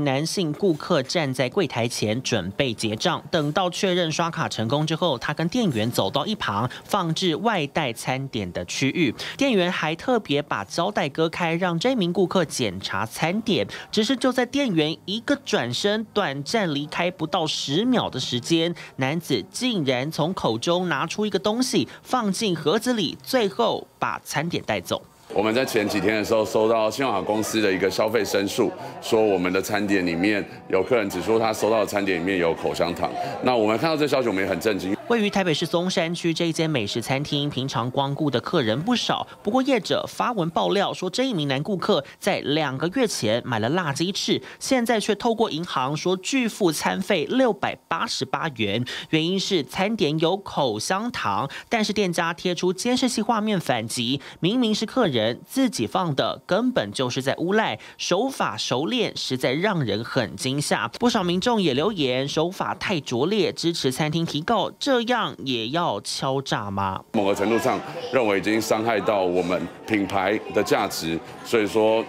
男性顾客站在柜台前准备结账，等到确认刷卡成功之后，他跟店员走到一旁放置外带餐点的区域。店员还特别把胶带割开，让这名顾客检查餐点。只是就在店员一个转身、短暂离开不到十秒的时间，男子竟然从口中拿出一个东西放进盒子里，最后把餐点带走。我们在前几天的时候收到信用卡公司的一个消费申诉，说我们的餐点里面有客人指出他收到的餐点里面有口香糖。那我们看到这消息，我们也很震惊。位于台北市松山区这一间美食餐厅，平常光顾的客人不少。不过业者发文爆料说，这一名男顾客在两个月前买了辣鸡翅，现在却透过银行说拒付餐费六百八十八元，原因是餐点有口香糖。但是店家贴出监视器画面反击，明明是客人自己放的，根本就是在诬赖，手法熟练，实在让人很惊吓。不少民众也留言，手法太拙劣，支持餐厅提告。这。这样也要敲诈吗？某个程度上，认为已经伤害到我们品牌的价值，所以说。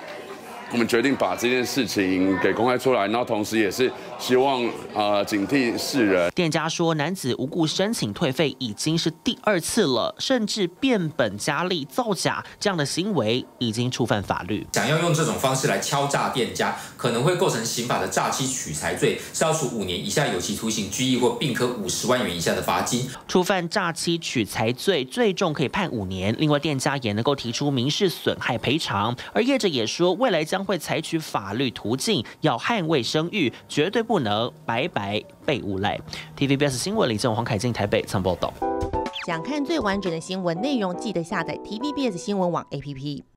我们决定把这件事情给公开出来，然后同时也是希望呃警惕世人。店家说，男子无故申请退费已经是第二次了，甚至变本加厉造假，这样的行为已经触犯法律。想要用这种方式来敲诈店家，可能会构成刑法的诈欺取财罪，是要处五年以下有期徒刑、拘役或并科五十万元以下的罚金。触犯诈欺取财罪，最重可以判五年。另外，店家也能够提出民事损害赔偿。而业者也说，未来将。将会采取法律途径，要捍卫声誉，绝对不能白白被诬赖。TVBS 新闻李正黄凯进台北曾报道。想看最完整的新闻内容，记得下载 TVBS 新闻网 APP。